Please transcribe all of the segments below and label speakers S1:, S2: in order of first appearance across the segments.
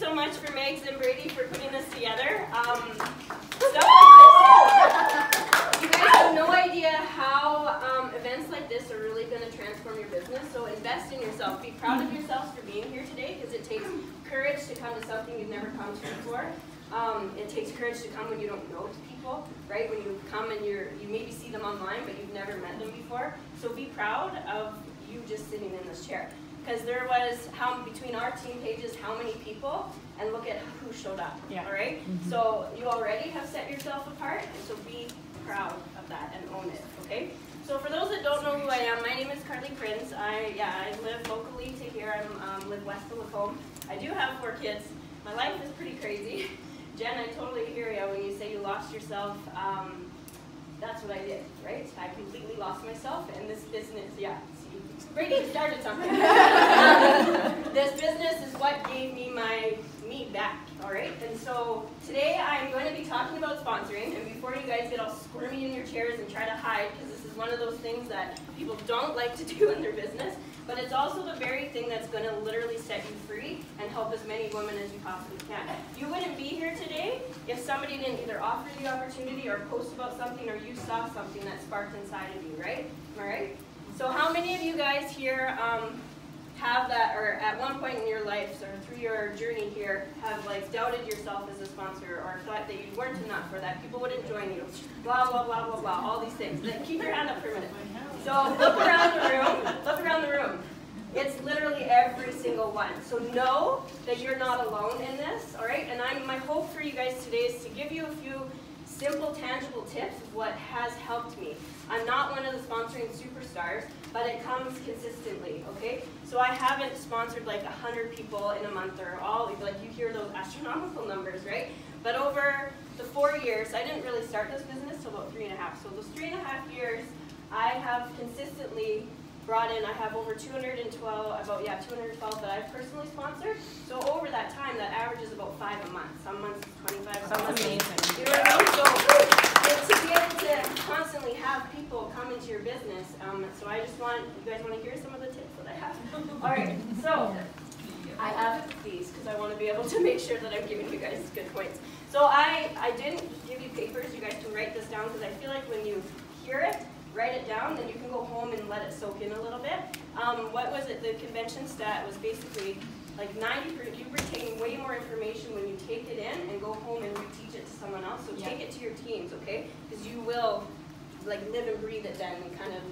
S1: so much for Megs and Brady for putting this together. Um, you guys have no idea how um, events like this are really going to transform your business. So invest in yourself. Be proud of yourselves for being here today because it takes courage to come to something you've never come to before. Um, it takes courage to come when you don't know people, right? When you come and you're, you maybe see them online, but you've never met them before. So be proud of you just sitting in this chair because there was how between our team pages how many people and look at who showed up yeah. all right? mm -hmm. so you already have set yourself apart and so be proud of that and own it okay? So for those that don't know who I am my name is Karlee Prins. I yeah I live locally to here. I um, live west of Lacombe. I do have four kids. My life is pretty crazy. Jen I totally hear you when you say you lost yourself. Um, that's what I did right? I completely lost myself in this business yeah Brady started something. um, this business is what gave me my me back, all right? And so today I'm going to be talking about sponsoring, and before you guys get all squirmy in your chairs and try to hide, because this is one of those things that people don't like to do in their business, but it's also the very thing that's going to literally set you free and help as many women as you possibly can. You wouldn't be here today if somebody didn't either offer the opportunity or post about something or you saw something that sparked inside of you, right? All right? So how many of you guys here um, have that, or at one point in your life, or through your journey here, have like doubted yourself as a sponsor, or thought that you weren't enough, or that people wouldn't join you, blah, blah, blah, blah, blah, all these things. Then keep your hand up for a minute. So look around the room, look around the room. It's literally every single one. So know that you're not alone in this, all right? And I'm, my hope for you guys today is to give you a few simple, tangible tips what has helped me. I'm not one of the sponsoring superstars, but it comes consistently, okay? So I haven't sponsored like 100 people in a month or all, like you hear those astronomical numbers, right? But over the four years, I didn't really start this business until about three and a half. So those three and a half years, I have consistently brought in, I have over 212, about, yeah, 212 that I've personally sponsored. So over that time, that average is about five a month. Some months it's 25, some months
S2: amazing.
S1: You know what I mean? So to be able to constantly have people come into your business, um, so I just want, you guys want to hear some of the tips that I have? All right, so I have these because I want to be able to make sure that I'm giving you guys good points. So I, I didn't give you papers. You guys can write this down because I feel like when you hear it, write it down, then you can go home and let it soak in a little bit. Um, what was it? The convention stat was basically like 90 percent, you retain way more information when you take it in and go home and reteach it to someone else. So yeah. take it to your teams, okay? Because you will like live and breathe it then and kind of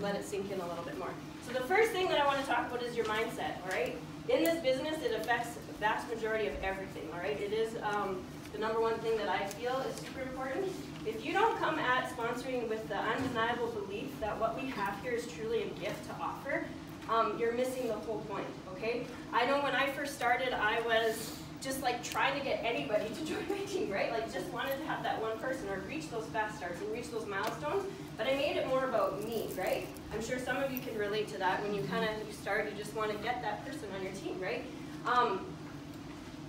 S1: let it sink in a little bit more. So the first thing that I want to talk about is your mindset, all right? In this business, it affects the vast majority of everything, all right? It is um, the number one thing that I feel is super important. If you don't come at sponsoring with the undeniable belief that what we have here is truly a gift to offer, um, you're missing the whole point, okay? I know when I first started, I was just like trying to get anybody to join my team, right? Like just wanted to have that one person or reach those fast starts and reach those milestones, but I made it more about me, right? I'm sure some of you can relate to that. When you kind of you start, you just want to get that person on your team, right? Um,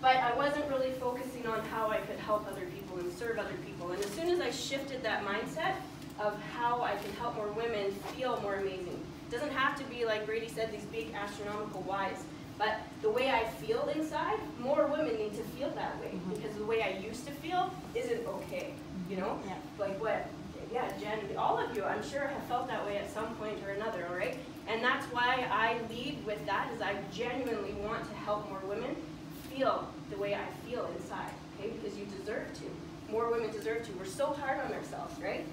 S1: but I wasn't really focusing on how I could help other people and serve other people. And as soon as I shifted that mindset of how I can help more women feel more amazing, it doesn't have to be like Brady said, these big astronomical whys. But the way I feel inside, more women need to feel that way mm -hmm. because the way I used to feel isn't okay. You know, yeah. like what? Yeah, Jen, all of you, I'm sure have felt that way at some point or another. All right, and that's why I lead with that, is I genuinely want to help more women feel the way I feel inside, okay? Because you deserve to. More women deserve to. We're so hard on ourselves, right?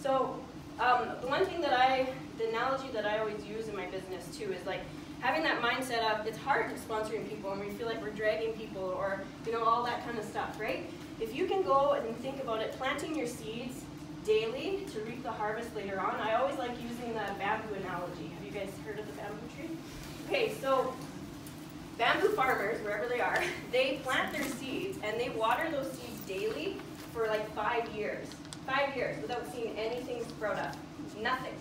S1: So um, the one thing that I, the analogy that I always use in my business too is like having that mindset of it's hard to sponsoring people and we feel like we're dragging people or you know all that kind of stuff, right? If you can go and think about it, planting your seeds daily to reap the harvest later on. I always like using the bamboo analogy. Have you guys heard of the bamboo tree? Okay, so bamboo farmers, wherever they are, they plant their seeds and they water those seeds daily for like five years. Five years without seeing anything sprout up. Nothing.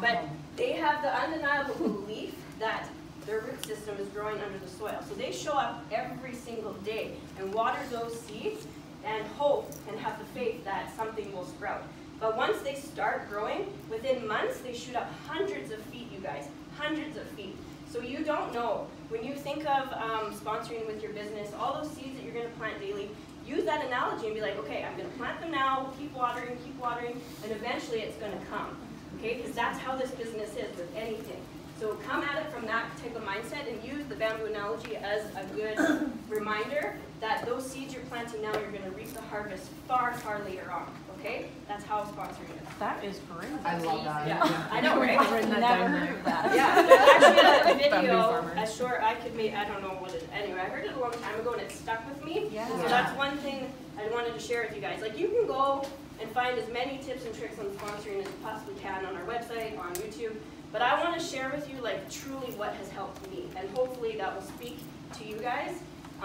S1: But they have the undeniable belief that their root system is growing under the soil. So they show up every single day and water those seeds and hope and have the faith that something will sprout. But once they start growing, within months they shoot up hundreds of feet, you guys, hundreds of feet. So you don't know when you think of um, sponsoring with your business, all those seeds that you're going to plant daily, use that analogy and be like, okay, I'm going to plant them now, keep watering, keep watering, and eventually it's going to come. Okay, because that's how this business is with anything. So come at it from that type of mindset and use the bamboo analogy as a good reminder that those seeds you're planting now, you're going to reap the harvest far, far later on. Okay? That's how sponsoring is.
S2: That is great.
S3: I love that.
S1: Yeah, I know, right?
S2: I've written that
S3: Never
S2: down
S3: heard of that.
S1: Yeah, there's actually a video,
S2: farmers.
S1: a short, I could make, I don't know what it, anyway, I heard it a long time ago and it stuck with me.
S3: Yeah.
S1: So that's one thing I wanted to share with you guys. Like, you can go and find as many tips and tricks on sponsoring as you possibly can on our website, on YouTube. But I want to share with you, like, truly what has helped me. And hopefully that will speak to you guys.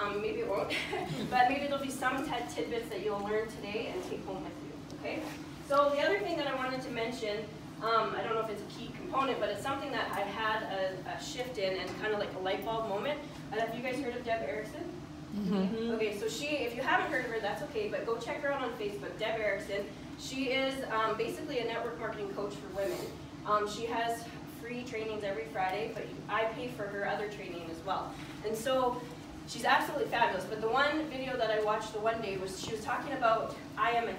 S1: Um, maybe it won't, but maybe there'll be some tid- tidbits that you'll learn today and take home with you, okay? So the other thing that I wanted to mention, um, I don't know if it's a key component, but it's something that I had a, a shift in and kind of like a light bulb moment. Uh, have you guys heard of Deb Erickson? Okay, so she, if you haven't heard of her, that's okay, but go check her out on Facebook, Deb Erickson. She is um, basically a network marketing coach for women. Um, she has free trainings every Friday, but I pay for her other training as well. And so she's absolutely fabulous. But the one video that I watched the one day was she was talking about I am a 10,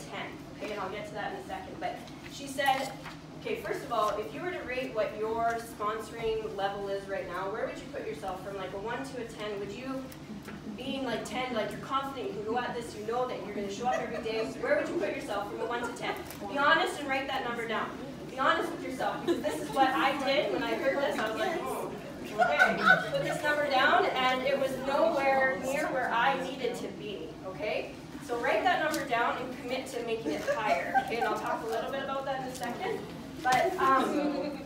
S1: okay, and I'll get to that in a second. But she said, okay, first of all, if you were to rate what your sponsoring level is right now, where would you put yourself from like a 1 to a 10? Would you being like 10, like you're confident you can go at this, you know that you're going to show up every day, where would you put yourself from a 1 to 10? Be honest and write that number down. Honest with yourself, because this is what I did when I heard this. I was like, oh, okay. Put this number down, and it was nowhere near where I needed to be, okay? So write that number down and commit to making it higher, okay? And I'll talk a little bit about that in a second. But um,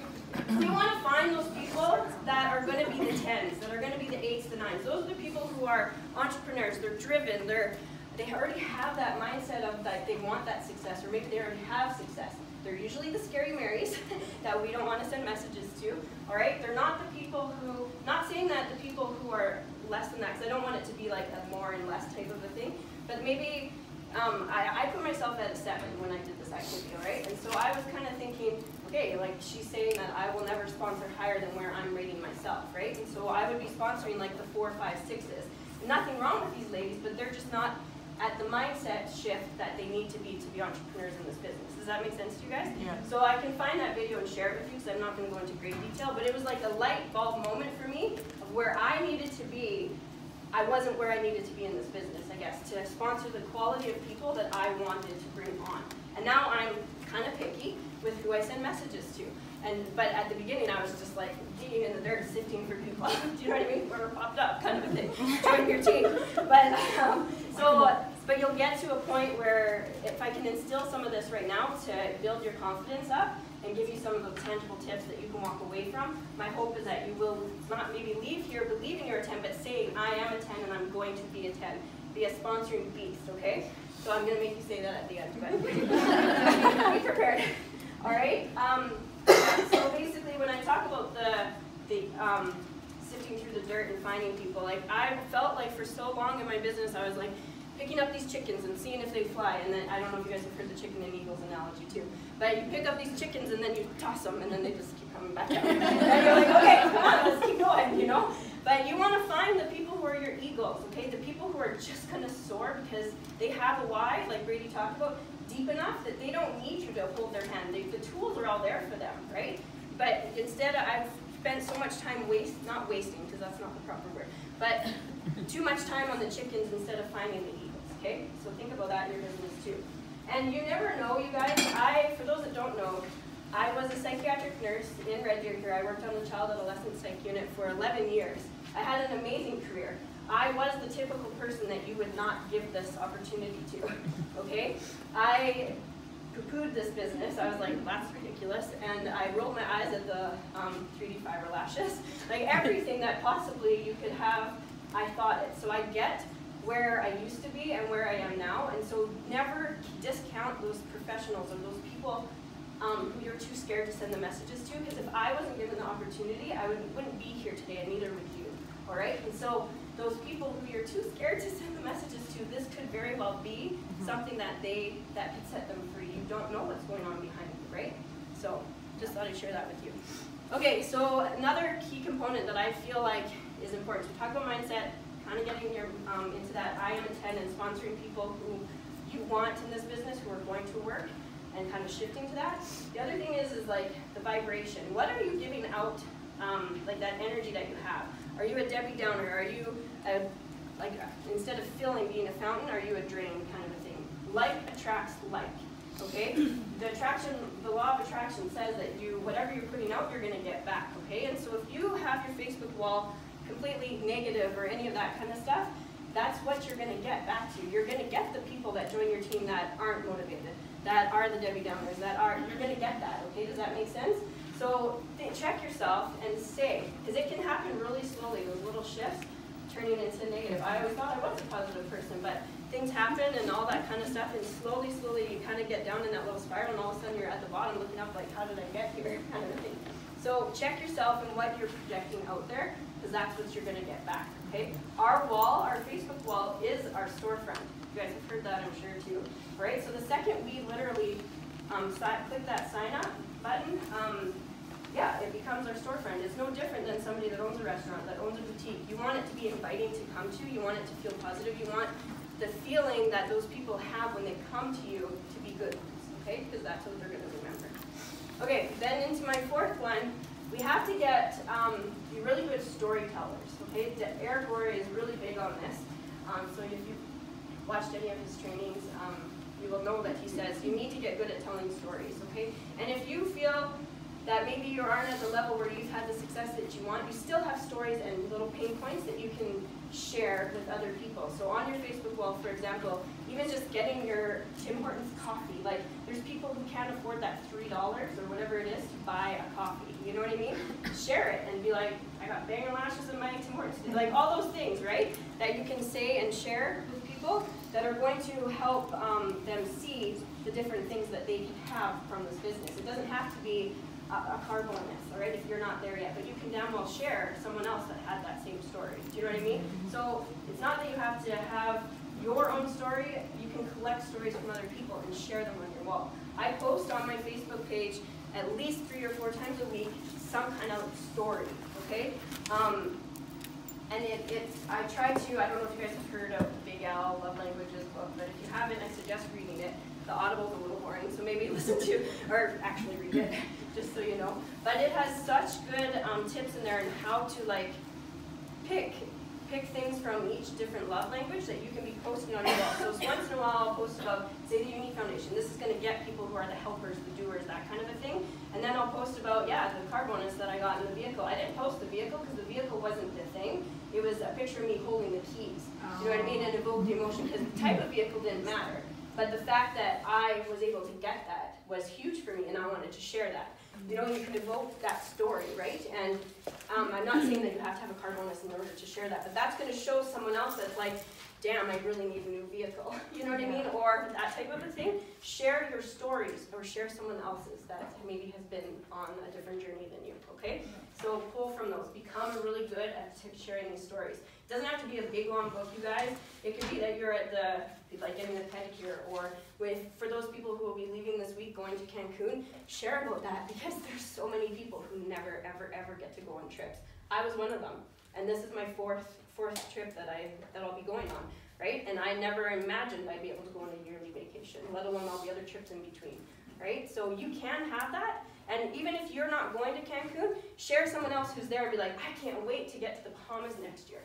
S1: we want to find those people that are going to be the tens, that are going to be the eights, the nines. Those are the people who are entrepreneurs. They're driven. They're they already have that mindset of that they want that success, or maybe they already have success. They're usually the scary Marys that we don't want to send messages to. All right, they're not the people who. Not saying that the people who are less than that, because I don't want it to be like a more and less type of a thing. But maybe um, I, I put myself at a seven when I did this activity, all right? And so I was kind of thinking, okay, like she's saying that I will never sponsor higher than where I'm rating myself, right? And so I would be sponsoring like the four, five, sixes. Nothing wrong with these ladies, but they're just not at the mindset shift that they need to be to be entrepreneurs in this business. Does that make sense to you guys?
S2: Yeah.
S1: So I can find that video and share it with you because I'm not going to go into great detail, but it was like a light bulb moment for me of where I needed to be. I wasn't where I needed to be in this business, I guess, to sponsor the quality of people that I wanted to bring on. And now I'm kind of picky with who I send messages to. And but at the beginning, I was just like digging in the dirt, sifting for people. Do you know what I mean? Whoever popped up, kind of a thing. Join your team. But um, so, but you'll get to a point where if I can instill some of this right now to build your confidence up and give you some of those tangible tips that you can walk away from, my hope is that you will not maybe leave here believing you're a 10, but saying, I am a 10 and I'm going to be a 10. Be a sponsoring beast, okay? So I'm going to make you say that at the end, but be prepared. All right? Um, so basically, when I talk about the, the um, through the dirt and finding people, like I felt like for so long in my business, I was like picking up these chickens and seeing if they fly. And then I don't know if you guys have heard the chicken and eagles analogy too, but you pick up these chickens and then you toss them, and then they just keep coming back out. and you're like, okay, come on, let's keep going, you know. But you want to find the people who are your eagles, okay? The people who are just going to soar because they have a why, like Brady talked about, deep enough that they don't need you to hold their hand. They, the tools are all there for them, right? But instead, I've spent so much time waste, not wasting, that's not the proper word, but too much time on the chickens instead of finding the eagles, okay? So think about that in your business too. And you never know, you guys, I, for those that don't know, I was a psychiatric nurse in Red Deer here. I worked on the child adolescent psych unit for 11 years. I had an amazing career. I was the typical person that you would not give this opportunity to, okay? I poo-pooed this business. I was like, that's ridiculous. And I rolled my eyes at the um, 3D fiber lashes. Like everything that possibly you could have, I thought it. So I get where I used to be and where I am now. And so never discount those professionals or those people um, who you're too scared to send the messages to. Because if I wasn't given the opportunity, I would, wouldn't be here today, and neither would you. All right? And so those people who you're too scared to send the messages to, this could very well be something that they that could set them free. Don't know what's going on behind you, right? So just thought I'd share that with you. Okay, so another key component that I feel like is important. So talk about mindset, kind of getting your um, into that I am intent and sponsoring people who you want in this business who are going to work and kind of shifting to that. The other thing is is like the vibration. What are you giving out um, like that energy that you have? Are you a Debbie Downer? Are you a, like instead of filling being a fountain, are you a drain kind of a thing? Like attracts like. Okay? The attraction, the law of attraction says that you whatever you're putting out, you're gonna get back. Okay? And so if you have your Facebook wall completely negative or any of that kind of stuff, that's what you're going to get back to. You're going to get the people that join your team that aren't motivated, that are the Debbie Downers, that are, you're going to get that, okay? Does that make sense? So check yourself and stay, because it can happen really slowly, those little shifts turning into negative. I always thought I was a positive person, but things happen and all that kind of stuff, and slowly, slowly you kind of get down in that little spiral, and all of a sudden you're at the bottom looking up like, how did I get here, kind of thing. So check yourself and what you're projecting out there, because that's what you're going to get back. Okay? Our wall, our Facebook wall, is our storefront. You guys have heard that, I'm sure, too. right? So the second we literally um, click that sign up button, um, yeah, it becomes our storefront. It's no different than somebody that owns a restaurant, that owns a boutique. You want it to be inviting to come to. You want it to feel positive. You want the feeling that those people have when they come to you to be good okay? Because that's what they're going to remember. Okay, then into my fourth one, we have to get um, be really good storytellers. Okay, Eric Worre is really big on this. Um, so if you've watched any of his trainings, um, you will know that he says you need to get good at telling stories. Okay, and if you feel that maybe you aren't at the level where you've had the success that you want, you still have stories and little pain points that you can share with other people. So on your Facebook wall, for example, even just getting your Tim Hortons coffee, like there's people who can't afford that $3 or whatever it is to buy a coffee, you know what I mean? Share it and be like, I got banger lashes in my Tim Hortons, like all those things, right? That you can say and share with people that are going to help um, them see the different things that they can have from this business. It doesn't have to be a, a bonus, all right, if you're not there yet. But you can damn well share someone else that had that same story. Do you know what I mean? So it's not that you have to have your own story. You can collect stories from other people and share them on your wall. I post on my Facebook page at least three or four times a week some kind of story, okay? Um, and it, it's, I try to, I don't know if you guys have heard of Big Al Love Languages book, but if you haven't, I suggest reading it. The Audible's a little boring, so maybe listen to, or actually read it, just so you know. But it has such good um, tips in there on how to like pick pick things from each different love language that you can be posting on your wall. So once in a while I'll post about, say, the Younique Foundation. This is going to get people who are the helpers, the doers, that kind of a thing. And then I'll post about, yeah, the car bonus that I got in the vehicle. I didn't post the vehicle because the vehicle wasn't the thing. It was a picture of me holding the keys. You know what I mean? And evoked the emotion because the type of vehicle didn't matter. But the fact that I was able to get that was huge for me, and I wanted to share that. You know, you can evoke that story, right? And um, I'm not saying that you have to have a car bonus in order to share that, but that's going to show someone else that's like, damn, I really need a new vehicle. You know what I mean? Or that type of a thing. Share your stories or share someone else's that maybe has been on a different journey than you, okay? So pull from those. Become really good at sharing these stories. It doesn't have to be a big long book, you guys. It could be that you're at the like getting a pedicure, or with for those people who will be leaving this week going to Cancun, share about that because there's so many people who never ever ever get to go on trips. I was one of them, and this is my fourth fourth trip that I that I'll be going on, right? And I never imagined I'd be able to go on a yearly vacation, let alone all the other trips in between, right? So you can have that, and even if you're not going to Cancun, share someone else who's there and be like, I can't wait to get to the Bahamas next year.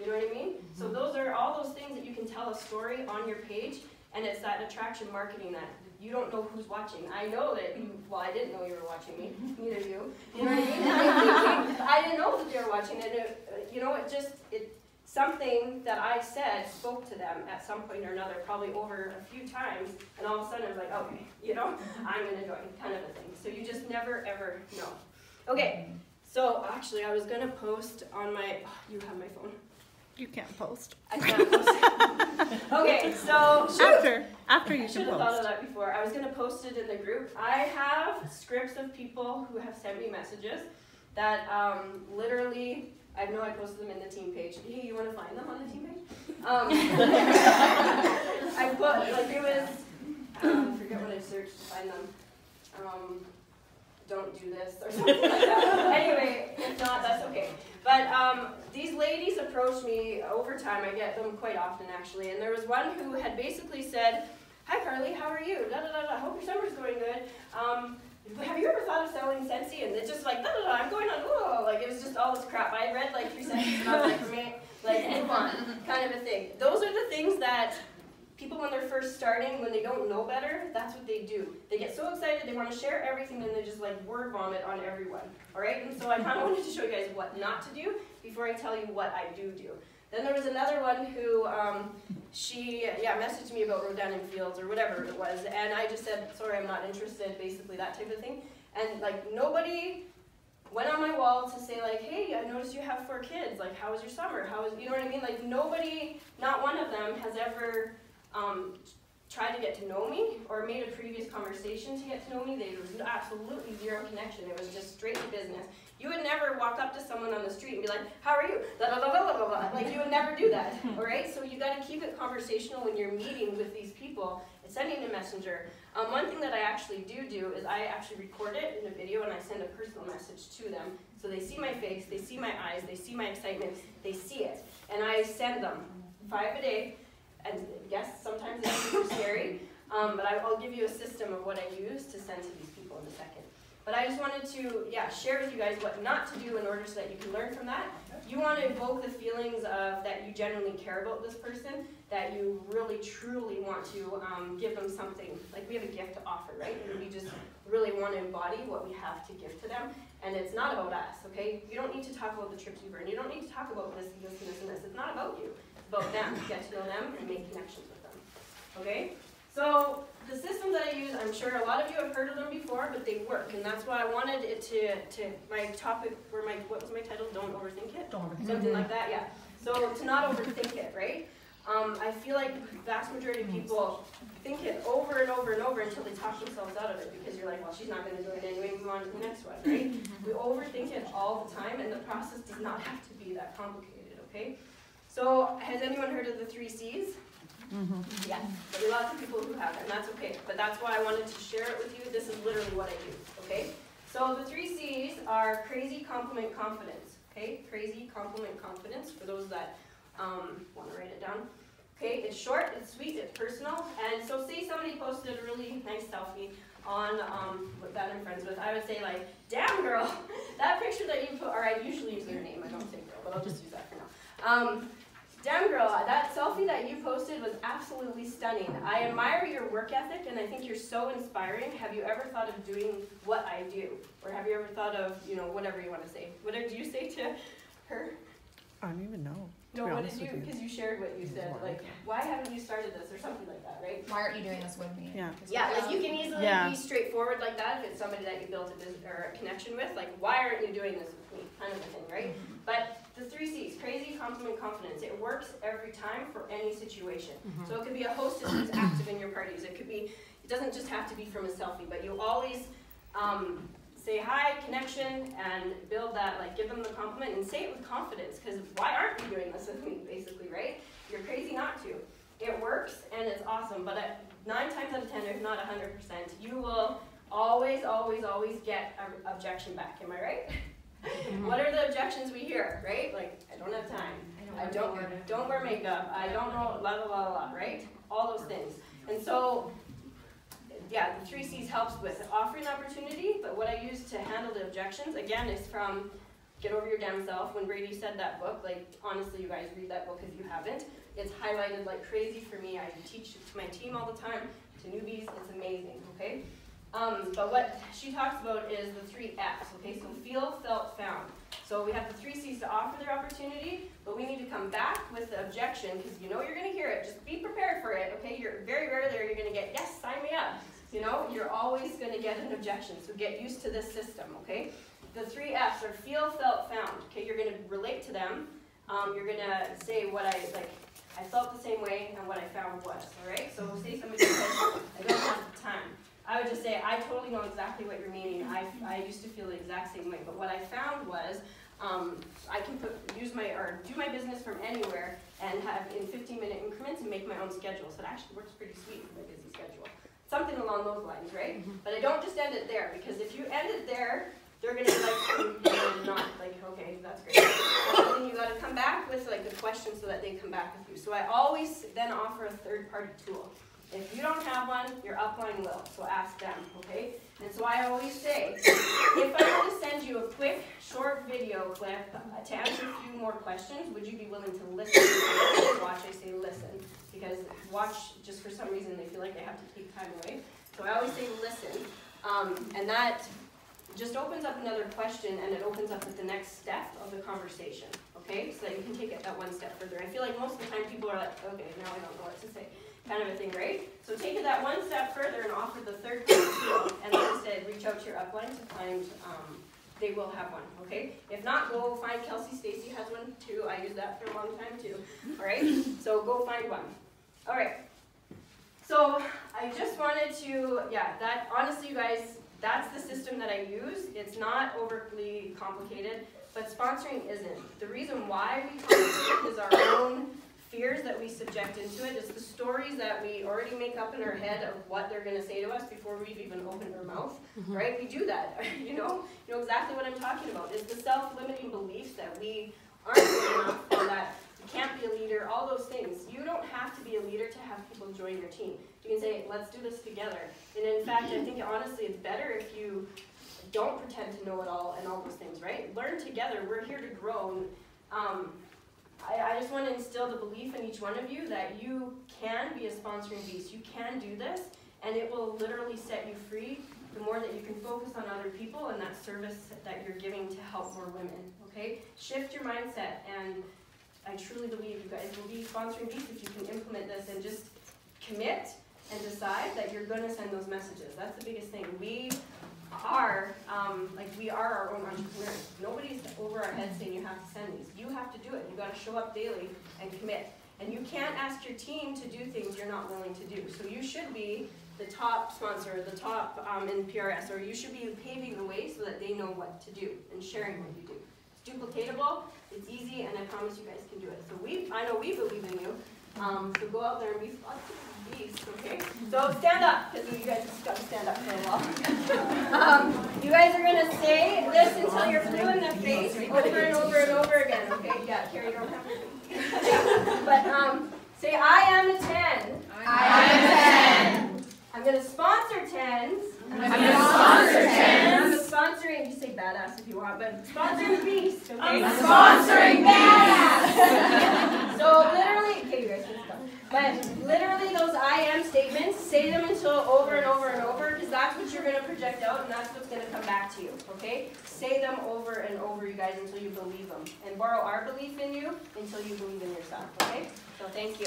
S1: You know what I mean? Mm-hmm. So those are all those things that you can tell a story on your page, and it's that attraction marketing that you don't know who's watching. I know that you, well, I didn't know you were watching me, mm-hmm. neither you. You know what I mean? I didn't know that they were watching, and it, you know, it just, it, something that I said spoke to them at some point or another, probably over a few times, and all of a sudden I was like, okay, you know, I'm gonna join, kind of a thing. So you just never ever know. Okay, so actually I was gonna post on my, oh, you have my phone.
S2: You can't post.
S1: I can't post. okay, so
S2: shoot. after after you
S1: I should have thought of that before. I was gonna post it in the group. I have scripts of people who have sent me messages that um, literally. I know I posted them in the team page. Hey, you want to find them on the team page? Um, I put like it was. Um, I forget what I searched to find them. Um, don't do this or something like that. Anyway, if not, that's okay. But um, these ladies approach me over time. I get them quite often actually. And there was one who had basically said, "Hi Karlee, how are you? Da da da da. Hope your summer's going good. Um, have you ever thought of selling Scentsy?" And it's just like, da da da. I'm going on. Oh, like it was just all this crap. I read like three sentences and I was like, "Meh." like move on, kind of a thing. Those are the things that people when they're first starting, when they don't know better, that's what they do. They get so excited, they want to share everything, and they just like word vomit on everyone. All right, and so I kind of wanted to show you guys what not to do before I tell you what I do do. Then there was another one who, um, she, yeah, messaged me about rhododendron fields or whatever it was, and I just said, sorry, I'm not interested, basically that type of thing. And like nobody went on my wall to say like, hey, I noticed you have four kids. Like, how was your summer? How was, you know what I mean? Like nobody, not one of them has ever um, tried to get to know me or made a previous conversation to get to know me. There was absolutely zero connection. It was just straight to business. You would never walk up to someone on the street and be like, how are you? Blah, blah, blah, blah, blah, Like you would never do that, all right? So you got to keep it conversational when you're meeting with these people and sending a messenger. Um, one thing that I actually do do is I actually record it in a video and I send a personal message to them. So they see my face, they see my eyes, they see my excitement, they see it. And I send them five a day and yes, sometimes it's super scary, um, but I, will give you a system of what I use to send to these people in a second. But I just wanted to, yeah, share with you guys what not to do in order so that you can learn from that. You want to evoke the feelings of that you genuinely care about this person, that you really truly want to um, give them something. Like we have a gift to offer, right? And we just really want to embody what we have to give to them. And it's not about us, okay? You don't need to talk about the trips you've earned. You don't need to talk about this, this, and this, and this. It's not about you about them, get to know them, and make connections with them. Okay? So the systems that I use, I'm sure a lot of you have heard of them before, but they work, and that's why I wanted it to, to my topic, or my, what was my title? Don't overthink it?
S3: Don't overthink
S1: Something like that, yeah. So to not overthink it, right? Um, I feel like the vast majority of people think it over and over and over until they talk themselves out of it because you're like, well, she's not going to do it anyway, move on to the next one, right? we overthink it all the time, and the process does not have to be that complicated, okay? So has anyone heard of the three C's? Mm-hmm. Yes, there are lots of people who have, and that's okay. But that's why I wanted to share it with you. This is literally what I do, okay? So the three C's are crazy, compliment, confidence, okay? Crazy, compliment, confidence, for those that um, want to write it down. Okay, it's short, it's sweet, it's personal, and so say somebody posted a really nice selfie on um, that I'm friends with, I would say like, damn girl, that picture that you put, or I usually use their name, I don't say girl, but I'll just use that for now. Um, Damn girl, that selfie that you posted was absolutely stunning. I admire your work ethic and I think you're so inspiring. Have you ever thought of doing what I do? Or have you ever thought of, you know, whatever you want to say? What did you say to her?
S2: I don't even know.
S1: No, what did you, because you shared what you said, like, why haven't you started this, or something like that, right?
S3: Why aren't you doing this with me?
S2: Yeah.
S1: Yeah, like you can easily
S2: Yeah.
S1: be straightforward like that if it's somebody that you built a or a connection with, like, why aren't you doing this with me, kind of a thing, right? Mm-hmm. But the three C's, crazy, compliment, confidence, it works every time for any situation. So it could be a hostess who's active in your parties, it could be, it doesn't just have to be from a selfie, but you always, um, say hi, connection, and build that, like give them the compliment and say it with confidence, because why aren't you doing this with me, basically, right? You're crazy not to. It works and it's awesome, but at nine times out of ten, if not hundred percent, you will always, always, always get an objection back. Am I right? Mm-hmm. what are the objections we hear, right? Like, I don't have time. I don't, don't wear makeup. I don't know, la la la la, right? All those things. And so yeah, the three C's helps with offering opportunity, but what I use to handle the objections, again, is from Get Over Your Damn Self. When Brady said that book, like, honestly, you guys read that book if you haven't. It's highlighted like crazy for me. I teach it to my team all the time, to newbies. It's amazing, okay? Um, but what she talks about is the three F's, okay? So feel, felt, found. So we have the three C's to offer their opportunity, but we need to come back with the objection because you know you're going to hear it. Just be prepared for it, okay? You're very rarely you're going to get, yes, sign me up. You know, you're always going to get an objection, so get used to this system, okay? The three F's are feel, felt, found. Okay, you're going to relate to them. Um, you're going to say what I, like, I felt the same way and what I found was, all right? So say somebody says, I don't have the time. I would just say, I totally know exactly what you're meaning. I, I used to feel the exact same way, but what I found was um, I can put, use my, or do my business from anywhere and have in 15 minute increments and make my own schedule. So it actually works pretty sweet for my busy schedule something along those lines, right? But I don't just end it there, because if you end it there, they're gonna be like, mm, not, like, okay, that's great. And then you gotta come back with like the question so that they come back with you. So I always then offer a third-party tool. If you don't have one, your upline will, so ask them, okay? And so I always say, if I were to send you a quick, short video clip to answer a few more questions, would you be willing to listen? Watch, I say listen, because watch, just for some reason, they feel like they have to take time away. So I always say listen, um, and that just opens up another question and it opens up with the next step of the conversation, okay? So that you can take it that one step further. I feel like most of the time people are like, okay, now I don't know what to say, kind of a thing, right? So take it that one step further and offer the third tool, and then instead reach out to your upline to find, um, they will have one, okay? If not, go find Kelsey Stacy has one too. I used that for a long time too, all right? So go find one. All right. So I just wanted to, yeah, that honestly, you guys, that's the system that I use. It's not overly complicated, but sponsoring isn't. The reason why we is our own fears that we subject into it. It's the stories that we already make up in our head of what they're going to say to us before we've even opened our mouth, right? We do that, you know? You know exactly what I'm talking about. It's the self-limiting beliefs that we aren't good enough or that you can't be a leader, all those things. You don't have to be a leader to have people join your team. You can say, let's do this together. And in fact, I think honestly it's better if you don't pretend to know it all and all those things, right? Learn together. We're here to grow. And, um, I, I just want to instill the belief in each one of you that you can be a sponsoring beast. You can do this, and it will literally set you free the more that you can focus on other people and that service that you're giving to help more women, okay? Shift your mindset, and I truly believe you guys will be sponsoring beasts if you can implement this and just commit and decide that you're going to send those messages. That's the biggest thing. We are, um, like, we are our own entrepreneurs. Nobody's over our heads saying you have to send these. You have to do it. You got to show up daily and commit. And you can't ask your team to do things you're not willing to do. So you should be the top sponsor, the top um, in PRS, or you should be paving the way so that they know what to do and sharing what you do. It's duplicatable, it's easy, and I promise you guys can do it. So we, I know we believe in you. Um, so go out there and be sponsored beast, okay? So stand up, because you guys just got to stand up for a while. um, you guys are going to say this until you're blue in the face over and over and over again, okay? Yeah, Carrie, don't have but um, say, I am a 10.
S3: I am a 10.
S1: I'm going to sponsor 10s.
S3: I'm going to sponsor 10s.
S1: I'm sponsoring, you say badass if you want, but sponsoring the beast, okay?
S3: I'm sponsoring badass.
S1: So literally, okay, you guys. But literally, those I am statements, say them until over and over and over, because that's what you're going to project out, and that's what's going to come back to you. Okay? Say them over and over, you guys, until you believe them, and borrow our belief in you until you believe in yourself. Okay? So thank you.